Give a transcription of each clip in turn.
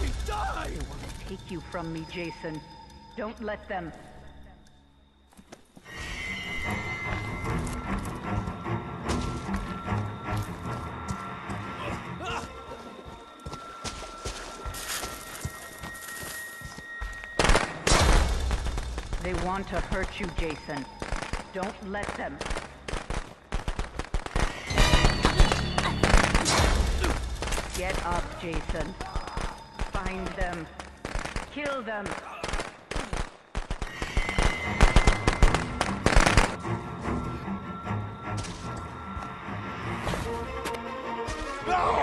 You fucking die! They want to take you from me, Jason. Don't let them. They want to hurt you, Jason. Don't let them. Get up, Jason. Find them. Kill them. Please,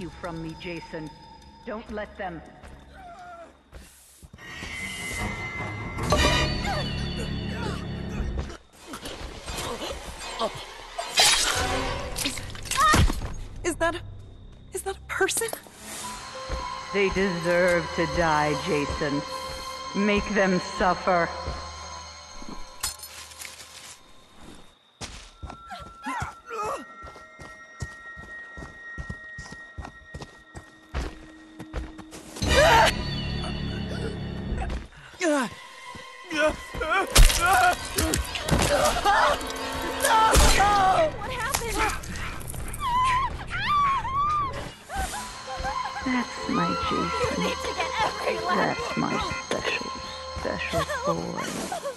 you from me, Jason. Don't let them. Is that is that a person? They deserve to die, Jason. Make them suffer. That's my Jason. need to get every last. That's my special, special boy.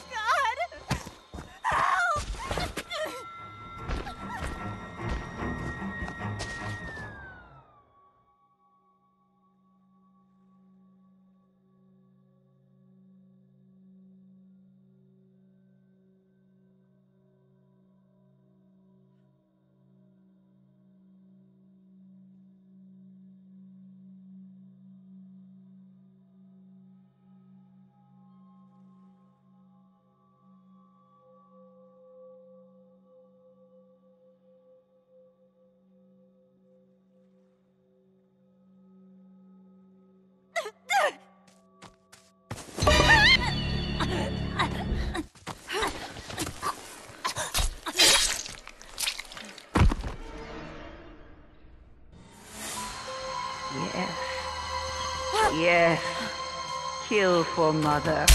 Mother.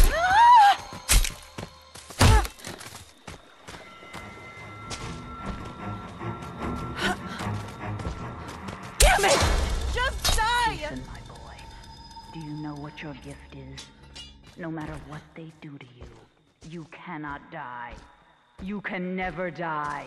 Damn it! Just die! Listen, my boy. Do you know what your gift is? No matter what they do to you, you cannot die. You can never die.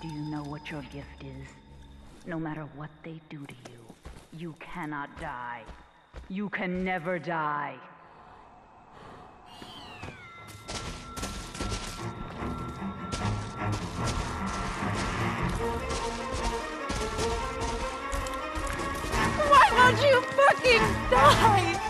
Do you know what your gift is? No matter what they do to you, you cannot die. You can never die. Why don't you fucking die?